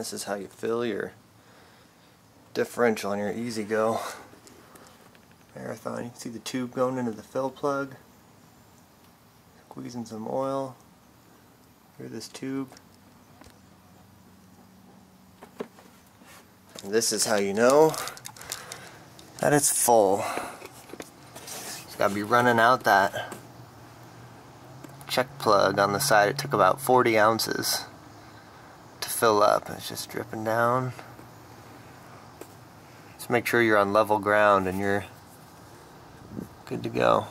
This is how you fill your differential on your EZ-GO Marathon. You can see the tube going into the fill plug. Squeezing some oil through this tube. And this is how you know that it's full. It's got to be running out that check plug on the side. It took about 40 ounces fill up. It's just dripping down. Just make sure you're on level ground and you're good to go.